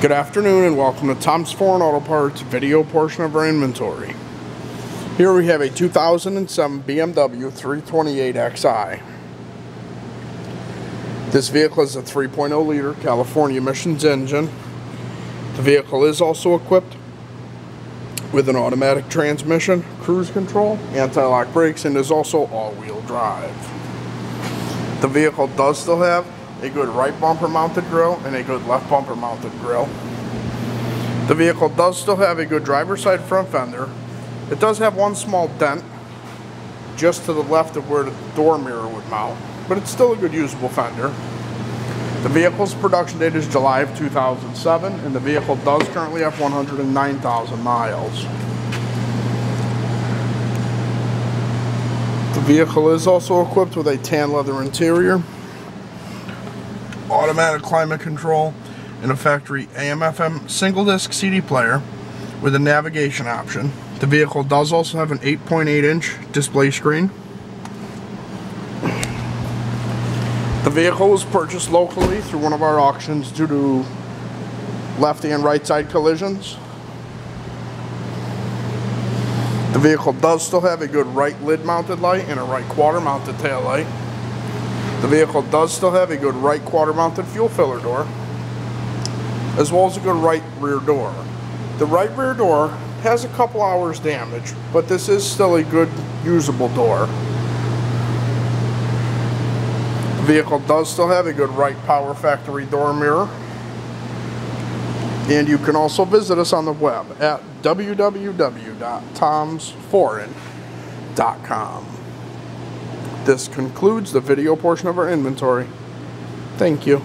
Good afternoon and welcome to Tom's Foreign Auto Parts video portion of our inventory. Here we have a 2007 BMW 328xi. This vehicle is a 3.0 liter California emissions engine. The vehicle is also equipped with an automatic transmission, cruise control, anti-lock brakes, and is also all-wheel drive. The vehicle does still have a good right bumper mounted grille and a good left bumper mounted grille. The vehicle does still have a good driver's side front fender. It does have one small dent just to the left of where the door mirror would mount, but it's still a good usable fender. The vehicle's production date is July of 2007 and the vehicle does currently have 109,000 miles. The vehicle is also equipped with a tan leather interior automatic climate control, and a factory AM-FM single disc CD player with a navigation option. The vehicle does also have an 8.8 inch display screen. The vehicle was purchased locally through one of our auctions due to left and right side collisions. The vehicle does still have a good right lid mounted light and a right quarter mounted tail light. The vehicle does still have a good right quarter mounted fuel filler door, as well as a good right rear door. The right rear door has a couple hours damage, but this is still a good usable door. The vehicle does still have a good right power factory door mirror. And you can also visit us on the web at www.tomsforeign.com. This concludes the video portion of our inventory. Thank you.